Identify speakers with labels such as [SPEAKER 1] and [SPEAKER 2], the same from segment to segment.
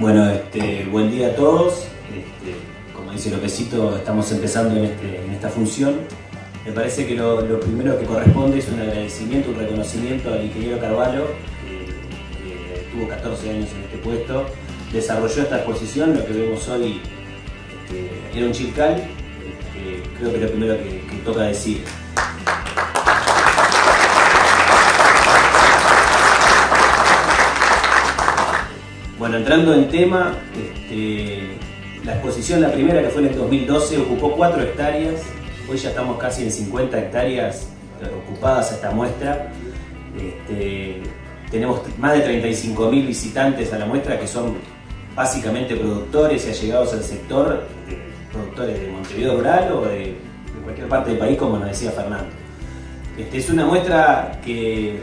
[SPEAKER 1] Bueno, este, buen día a todos. Este, como dice Lopecito, estamos empezando en, este, en esta función. Me parece que lo, primero que corresponde es un agradecimiento, un reconocimiento al ingeniero Carvalho, que, que, tuvo 14 años en este puesto, desarrolló esta exposición, lo que vemos hoy era un chilcal, creo que es lo primero que toca decir. Bueno, entrando en tema, este, la exposición, la primera que fue en el 2012, ocupó 4 hectáreas, hoy ya estamos casi en 50 hectáreas ocupadas a esta muestra. Este, tenemos más de 35.000 visitantes a la muestra que son básicamente productores y allegados al sector, productores de Montevideo Rural o de, de, cualquier parte del país, como nos decía Fernando. Este, es una muestra que,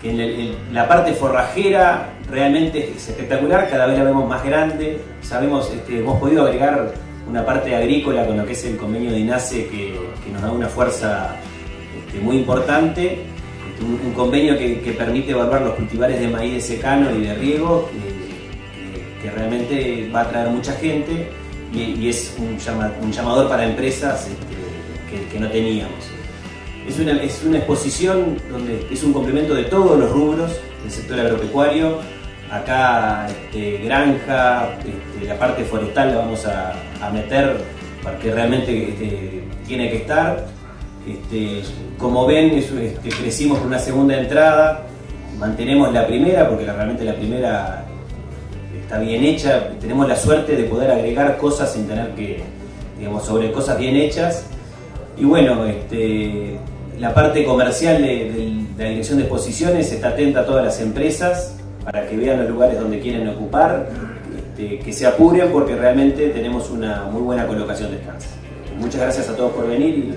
[SPEAKER 1] que la parte forrajera realmente es espectacular, cada vez la vemos más grande, sabemos, este, hemos podido agregar una parte agrícola con lo que es el convenio de INASE que, nos da una fuerza este, muy importante, este, un, convenio que, permite evaluar los cultivares de maíz de secano y de riego, que, que realmente va a atraer mucha gente y, es un, llama, un, llamador para empresas que, no teníamos. Es una, es una exposición donde es un complemento de todos los rubros del sector agropecuario, acá este, granja, este, la parte forestal la vamos a, a meter porque realmente este, tiene que estar. Como ven, crecimos con una segunda entrada, mantenemos la primera porque realmente la primera está bien hecha, tenemos la suerte de poder agregar cosas sin tener que, digamos, sobre cosas bien hechas. Y bueno, este, la parte comercial de, la dirección de exposiciones está atenta a todas las empresas, para que vean los lugares donde quieren ocupar, este, que se apuren porque realmente tenemos una muy buena colocación de estancia. Muchas gracias a todos por venir y.